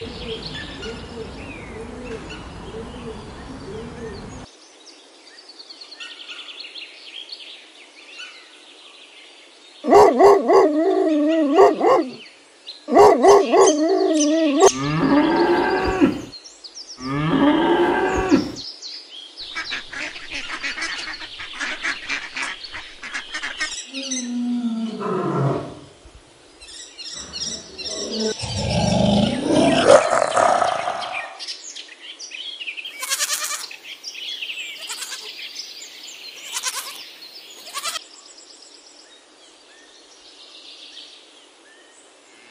Woo, woo, woo, woo.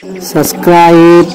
subscribe